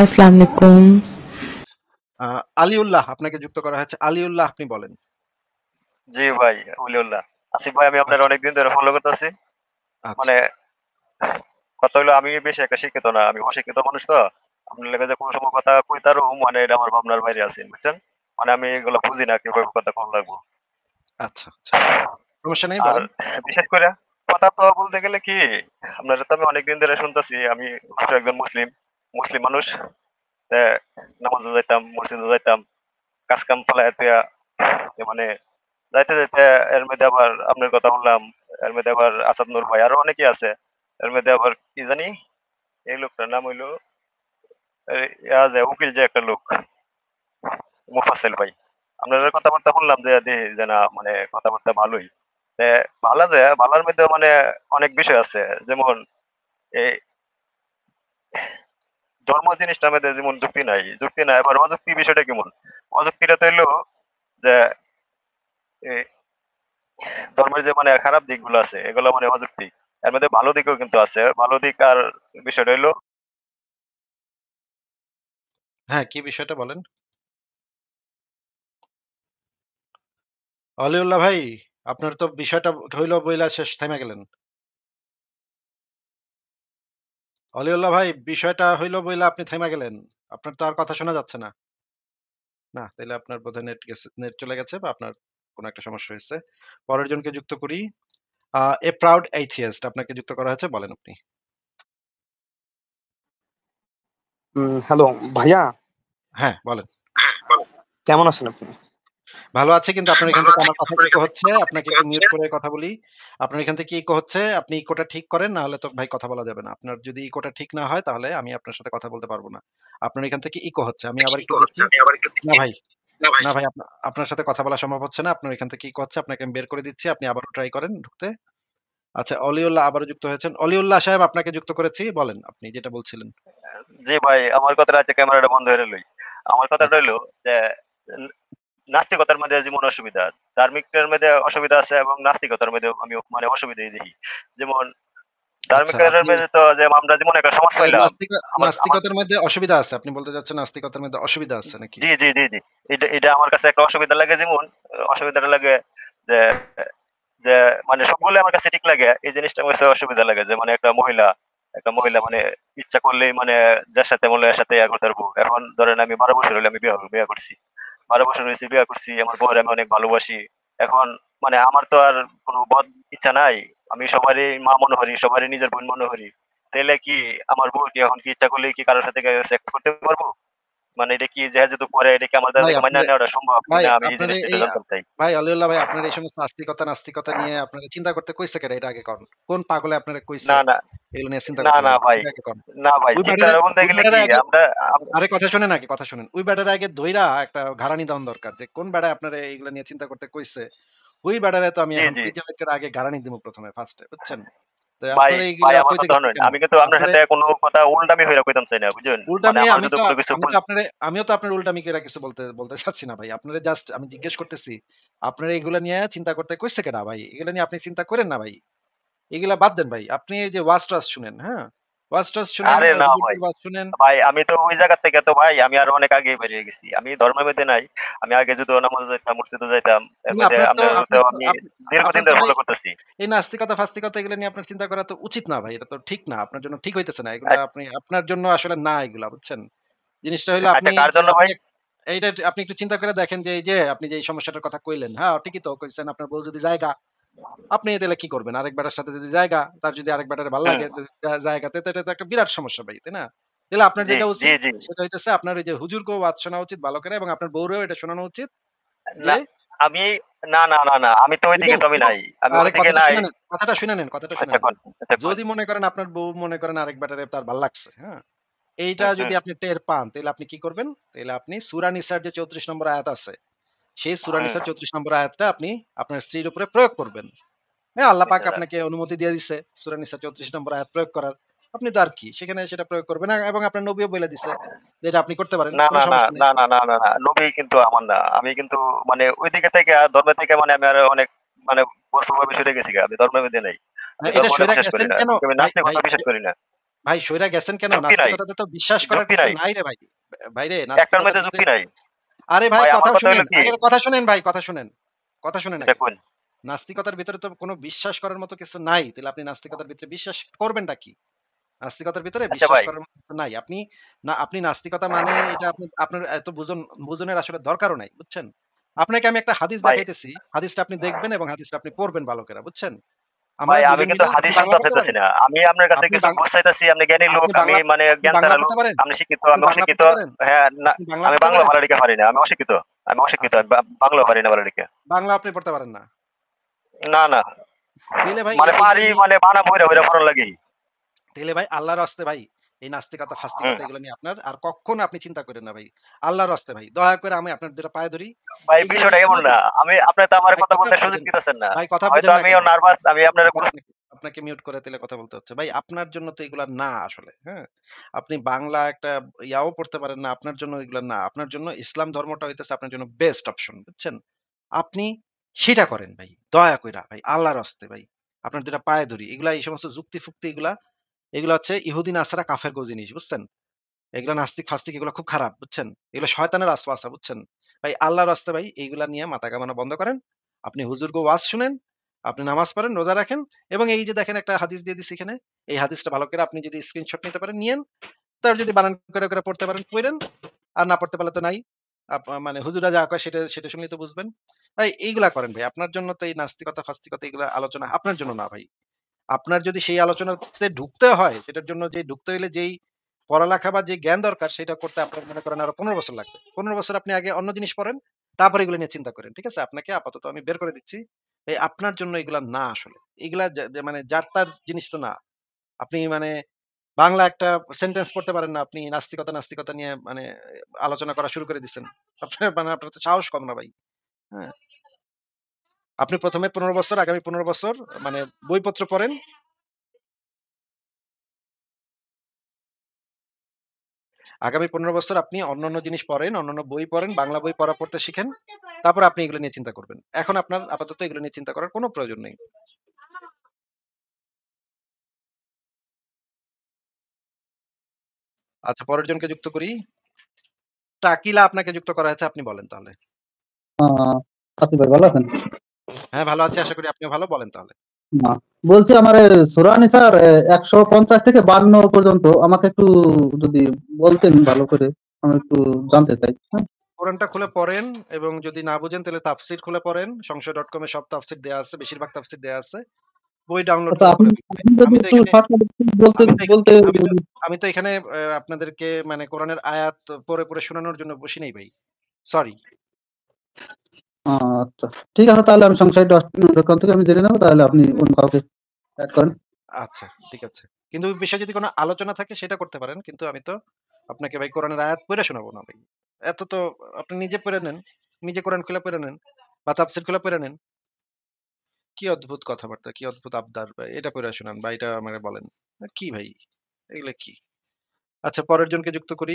আসসালামু আলাইকুম। আলিউল্লাহ আপনাকে যুক্ত করা হয়েছে। আলিউল্লাহ আপনি বলেন। জি ভাই উলিউল্লাহ আসিফ ভাই আমি আপনার আচ্ছা। অনেকদিন ধরে ফলো করতেছি। আচ্ছা। মানে কথা হলো আমি বেশি একটা শিক্ষিত না আমি অশিক্ষিত মানুষ তো। আপনার লেগে যে কোনো সময় কথা কইতারও মানে এটা আমার ভাবনার বাইরে আছে বুঝছেন? মানে আমি এগুলো বুঝি না কীভাবে কথা কম লাগবো। আচ্ছা আচ্ছা। সমস্যা নেই বিশেষ করে কথা তো বলতে গেলে কি আপনারা তো আমি অনেকদিন ধরে শুনতেছি আমি একজন মুসলিম। মুসলিম মানুষ নামাজে যাইতাম, মসজিদে যাইতাম, কাজ কাম ফেলায় মানে যাইতে যাইতে এর মধ্যে আবার আপনার কথা বললাম, এর মধ্যে আবার আসাদ নূর ভাই আরও অনেকে আছে, এর মধ্যে আবার কি জানি, এই লোকটার নাম হইল যে উকিল যে একটা লোক, মুফাসেল ভাই। আপনার কথাবার্তা বললাম যে যে না মানে কথাবার্তা ভালোই। ভালো যে, ভালোর মধ্যে মানে অনেক বিষয় আছে, যেমন এই ধর্ম জিনিসটার মধ্যে যেমন যুক্তি নাই যুক্তি নাই এবার অযুক্তি বিষয়টা কেমন? অযুক্তিটা তো হইল যে ধর্মের যে মানে খারাপ দিকগুলো আছে, এগুলো মানে অযুক্তি। এর মধ্যে ভালো দিকও কিন্তু আছে, ভালো দিক আর বিষয়টা হইল হ্যাঁ কি বিষয়টা বলেন? আলিউল্লাহ ভাই, আপনার তো বিষয়টা হইল বইলা শেষ থেমে গেলেন। অলিউল্লাহ ভাই বিষয়টা হইল বইলা আপনি থেমে গেলেন। আপনার তো আর কথা শোনা যাচ্ছে না। না তাহলে আপনার বোধহয় নেট গেছে নেট চলে গেছে বা আপনার কোনো একটা সমস্যা হয়েছে। পরের জনকে যুক্ত করি। এ প্রাউড এইথিয়েস্ট আপনাকে যুক্ত করা হয়েছে বলেন আপনি। হ্যালো ভাইয়া? হ্যাঁ বলেন। কেমন আছেন আপনি? ভালো আছে কিন্তু আপনার এখান থেকে আমার কথা ইকো হচ্ছে। আপনাকে একটু মিউট করে কথা বলি। আপনার এখান থেকে ইকো হচ্ছে আপনি ইকোটা ঠিক করেন না হলে তো ভাই কথা বলা যাবে না। আপনার যদি ইকোটা ঠিক না হয় তাহলে আমি আপনার সাথে কথা বলতে পারব না। আপনার এখান থেকে ইকো হচ্ছে আমি আবার একটু না ভাই না ভাই। আপনার সাথে কথা বলা সম্ভব হচ্ছে না। আপনার এখান থেকে ইকো হচ্ছে আপনাকে আমি বের করে দিচ্ছি আপনি আবারও ট্রাই করেন ঢুকতে। আচ্ছা অলিউল্লাহ আবারও যুক্ত হয়েছেন। অলিউল্লাহ সাহেব আপনাকে যুক্ত করেছি বলেন আপনি যেটা বলছিলেন। জি ভাই আমার কথাটা আছে ক্যামেরাটা বন্ধ হয়ে লই আমার কথাটা হইল যে ন- নাস্তিকতার মধ্যে যেমন অসুবিধা ধার্মিকের মধ্যে অসুবিধা আছে এবং নাস্তিকতার মধ্যে আমি মানে অসুবিধাই দেখি। যেমন আচ্ছা, মধ্যে তো যে আমরা যেমন একটা সমাজ পাইলাম নাস্তিকতার মধ্যে অসুবিধা আছে আপনি বলতে চাচ্ছেন নাস্তিকতার মধ্যে অসুবিধা আছে নাকি? জি জি জি জি। এটা এটা আমার কাছে একটা অসুবিধা লাগে যেমন অসুবিধাটা লাগে যে যে মানে সবগুলো আমার কাছে ঠিক লাগে এই জিনিসটা আমার কাছে অসুবিধা লাগে যে মানে একটা মহিলা একটা মহিলা মানে ইচ্ছা করলেই মানে যার সাথে মনে সাথে ইয়া করতে পারব। এখন ধরেন আমি বারো বছর হলে আমি বিয়ে বিয়ে করছি। বারো বছর হয়েছে বিয়ে করছি আমার বউরে আমি অনেক ভালোবাসি। এখন মানে আমার তো আর কোনো বদ ইচ্ছা নাই। আমি সবারই মা মনে করি সবারই নিজের বোন মনে করি তাহলে কি আমার বউ কি এখন কি ইচ্ছা করলে কি কারোর সাথে সেক্স করতে পারব? মানে এটা কি যে যেহেতু করে এটা কি মান্য আপনার- নেওয়াটা সম্ভব? কিনা আমি এই জিনিসটা জানতে চাই ভাই অলিউল্লাহ ভাই আপনার এই সমস্ত আস্তিকতা নাস্তিকতা নিয়ে আপনারা চিন্তা করতে কইছে কেন? এটা আগে করেন কোন পাগলে আপনারা কইছে? না না এগুলো নিয়ে চিন্তা না, না ভাই। না ভাই চিন্তা গেলে কি আমরা আরে কথা শুনেন আগে কথা শুনেন। ওই ব্যাটারে আগে ধইরা একটা ঘাড়ানি দরকার যে কোন আপনারা এইগুলো নিয়ে চিন্তা করতে কইছে ওই ব্যাটারে তো আমি করে আগে ঘাড়ানি দিব প্রথমে ফার্স্টে বুঝছেন? উল্টামি মানে আমিও তো আপনার উল্টা মিকেরা কিছু বলতে বলতে চাচ্ছি না ভাই। আপনারা জাস্ট আমি জিজ্ঞেস করতেছি আপনারা এগুলা নিয়ে চিন্তা করতে কইছে কেনা ভাই? এগুলা নিয়ে আপনি চিন্তা করেন না ভাই। এগুলা বাদ দেন ভাই। আপনি এই যে ওয়াজ টাজ শুনেন হ্যাঁ? ওয়াজ শুনেন আরে না ভাই। শুনেন। ভাই আমি তো ওই জায়গা থেকে তো ভাই আমি আর অনেক আগে বেরিয়ে গেছি। আমি ধর্মের মধ্যে নাই। আমি আগে যদি নামাজ যাইতাম মসজিদে যাইতাম। আমি দীর্ঘদিন ধরে ফলো করতেছি। এই নাস্তিকতা ফাস্তিকতা এগুলো নিয়ে আপনার চিন্তা করা তো উচিত না ভাই। এটা তো ঠিক না। আপনার জন্য ঠিক হইতেছে না। এগুলো আপনি আপনার জন্য আসলে না এগুলা বুঝছেন? জিনিসটা হলো আপনি আচ্ছা কার জন্য ভাই? এইটা আপনি একটু চিন্তা করে দেখেন যে এই যে আপনি যে সমস্যাটার কথা কইলেন হ্যাঁ ঠিকই তো কইছেন। আপনার বউ যদি জায়গা আপনি তাহলে কি করবেন? আরেক বেটার সাথে যদি জায়গা তার যদি আরেক বেটার ভালো লাগে তো জায়গাতে তো এটা তো একটা বিরাট সমস্যা ভাই তাই না? তাহলে আপনার যেটা উচিত সেটা হইতেছে আপনার ওই যে হুজুরকেও ওয়াজ শোনা উচিত ভালো করে এবং আপনার বউরেও এটা শোনানো উচিত না, আমি না না না না আমি তো ওইদিকে তো আমি নাই আমি ওইদিকে কথাটা নাই। শুনে নেন কথাটা শুনে নেন কথাটা শুনে আচ্ছা নেন। আচ্ছা। যদি মনে করেন আপনার বউ মনে করেন আরেক ব্যাটারে তার ভালো লাগছে হ্যাঁ এইটা যদি আপনি টের পান তাহলে আপনি কি করবেন? তাহলে আপনি সুরা নিসার যে চৌত্রিশ নম্বর আয়াত আছে সেই সুরা নিসার চৌত্রিশ নম্বর আয়াতটা আপনি আপনার স্ত্রীর উপরে প্রয়োগ করবেন হ্যাঁ আল্লাহ পাক। আপনাকে অনুমতি দিয়ে দিছে সুরা নিসার চৌত্রিশ নম্বর আয়াত প্রয়োগ করার আপনি তো আর কি সেখানে সেটা প্রয়োগ করবেন এবং আপনার নবীও বলে দিছে যে এটা আপনি করতে পারেন না না না না না নবী কিন্তু আমার না আমি কিন্তু মানে ওই দিকে থেকে আর ধর্মের থেকে মানে আমি আর অনেক মানে বছর ভাবে সরে গেছি আমি ধর্মের মধ্যে নাই এটা সরে গেছেন কেন নাস্তিকতা বিশ্বাস করি না ভাই সইরা গেছেন কেন? নাস্তিকতাতে তো বিশ্বাস করার কিছু নাই। রে ভাই। ভাই রে একটার নাস্তিকতার মধ্যে যুক্তি নাই। আরে ভাই কথা শুনেন। কথা শুনেন ভাই, কথা শুনেন। কথা শুনেন নাস্তিকতার ভিতরে তো কোনো বিশ্বাস করার মতো কিছু নাই। তাহলে আপনি নাস্তিকতার ভিতরে বিশ্বাস করবেনটা কি? নাস্তিকতার ভিতরে আচ্ছা বিশ্বাস করার মতো নাই। আপনি না আপনি নাস্তিকতা মানে এটা আপনি আপনার এত বুঝন বুঝনের আসলে দরকারও নাই। বুঝছেন? আপনাকে আমি একটা হাদিস দেখাইতেছি। হাদিসটা আপনি দেখবেন এবং হাদিসটা আপনি পড়বেন ভালো করে। বুঝছেন? আমরা ভাই আমি কিন্তু হাদিস শুনতে চাইতেছি না। আমি আপনার কাছে কিছু বুঝাইতেছি, আপনি জ্ঞানী লোক, আমি মানে জ্ঞান ছাড়া লোক। আপনি শিক্ষিত, আমি অশিক্ষিত। হ্যাঁ, না আমি বাংলা পারেন? ভালো লিখে পারি না। আমি অশিক্ষিত। আমি অশিক্ষিত। আচ্ছা। বাংলা পারি না ভালো লিখে। বাংলা আপনি পড়তে পারেন না? না, না। মানে পারি মানে বানা বইরা বইরা পড়ার লাগি। ভাই আল্লাহর ভাই এই নাস্তিকতা ফাস্তিকতা এগুলো নিয়ে আপনার আর কখনো আপনি চিন্তা করেন না ভাই। আল্লাহর হস্তে ভাই। দয়া করে আমি আপনার দুইটা পায়ে ধরি। ভাই বিষয়টা এমন না। আমি আপনি তো আমার কথা বলতে সুযোগ দিতেছেন না। ভাই কথা না আমিও নার্ভাস। আমি আপনার আপনাকে মিউট করে দিলে কথা বলতে হচ্ছে। ভাই আপনার জন্য তো এগুলা না আসলে। হ্যাঁ? আপনি বাংলা একটা ইয়াও পড়তে পারেন না। আপনার জন্য এগুলা না। আপনার জন্য ইসলাম ধর্মটা হইতেছে আপনার জন্য বেস্ট অপশন। বুঝছেন? আপনি সেটা করেন ভাই। দয়া কইরা ভাই আল্লাহর হস্তে ভাই। আপনার দুইটা পায়ে ধরি। এগুলা এই সমস্ত যুক্তি-ফুক্তি এগুলা, এগুলা হচ্ছে ইহুদি নাসারা কাফেরগো জিনিস। বুঝছেন? এগুলা নাস্তিক-ফাস্তিক এগুলা খুব খারাপ। বুঝছেন? এগুলা শয়তানের ওয়াসওয়াসা। বুঝছেন? ভাই আল্লাহর হস্তে ভাই এইগুলা নিয়ে মাথা ঘামানো বন্ধ করেন। আপনি হুজুরগো ওয়াজ শুনেন। আপনি নামাজ পড়েন, রোজা রাখেন এবং এই যে দেখেন একটা হাদিস দিয়ে দিছি এখানে। এই হাদিসটা ভালো করে আপনি যদি স্ক্রিনশট নিতে পারেন নিয়েন। তারপর যদি বানান করে, করে পড়তে পারেন পড়েন আর না পড়তে পারলে তো নাই। মানে হুজুররা যা কয় সেটা, সেটা শুনলেই তো বুঝবেন। ভাই এইগুলা করেন ভাই। আপনার জন্য তো এই নাস্তিকতা ফাস্তিকতা এগুলা আলোচনা আপনার জন্য না ভাই। আপনার যদি সেই আলোচনাতে ঢুকতে হয়, সেটার জন্য যে ঢুকতে হইলে যেই পড়ালেখা বা যে জ্ঞান দরকার সেটা করতে আপনার মনে করেন আরও ১৫ বছর লাগবে। ১৫ বছর আপনি আগে অন্য জিনিস পড়েন। তারপর এগুলো নিয়ে চিন্তা করেন। ঠিক আছে? আপনাকে আপাতত আমি বের করে দিচ্ছি। এই আপনার জন্য এগুলা না আসলে। এগুলা মানে যার তার জিনিস তো না। আপনি মানে বাংলা একটা সেন্টেন্স পড়তে পারেন না। আপনি নাস্তিকতা, নাস্তিকতা নিয়ে মানে আলোচনা করা শুরু করে দিচ্ছেন আপনার মানে আপনার তো সাহস কম না ভাই। হ্যাঁ? আপনি প্রথমে পনেরো বছর, আগামী ১৫ বছর মানে বইপত্র পড়েন। আগামী ১৫ বছর আপনি অন্যান্য জিনিস পড়েন, অন্যান্য বই পড়েন, বাংলা বই পড়া পড়তে শিখেন। তারপর আপনি এগুলো নিয়ে চিন্তা করবেন। এখন আপনার আপাতত এগুলো নিয়ে চিন্তা করার কোনো প্রয়োজন নেই। আচ্ছা পরের জনকে যুক্ত করি। টাকিলা আপনাকে যুক্ত করা হয়েছে। আপনি বলেন তাহলে। ভালো আছেন? হ্যাঁ, ভালো আছি। আশা করি আপনিও ভালো। বলেন তাহলে। বলছি আমার এ সূরা নিসার এ ১৫০ থেকে ৫২ পর্যন্ত আমাকে একটু যদি বলতেন ভালো করে। আমি একটু জানতে চাই। হ্যাঁ? কোরআনটা খুলে পড়েন এবং যদি না বুঝেন তাহলে তাফসীর খুলে পড়েন। সংশয়.com এ সব তাফসীর দেয়া আছে। বেশিরভাগ তাফসীর দেয়া আছে। বই ডাউনলোড আচ্ছা আপনি। আপনি আমি তো এখানে আপনাদেরকে মানে কোরআনের আয়াত পরে পরে শোনানোর জন্য বসি নাই ভাই। সরি। আচ্ছা। ঠিক আছে তাহলে আমি সংশয়.com থেকে আমি জেনে নেব। তাহলে আপনি অন্য কাউকে এড করেন। আচ্ছা, ঠিক আছে। কিন্তু বিষয়ে যদি কোনো আলোচনা থাকে সেটা করতে পারেন। কিন্তু আমি তো আপনাকে ভাই কোরআনের আয়াত পইড়া শোনাবো না ভাই। এত তো আপনি নিজে পড়ে নেন। নিজে কোরআন খুলে পড়ে নেন বা তাফসীর খুলে পড়ে নেন। কি অদ্ভুত কথাবার্তা, কি অদ্ভুত আবদার ভাই। এটা পইড়া শোনান বা এটা আমাকে বলেন। কি ভাই? এগুলো কি? আচ্ছা পরের জনকে যুক্ত করি।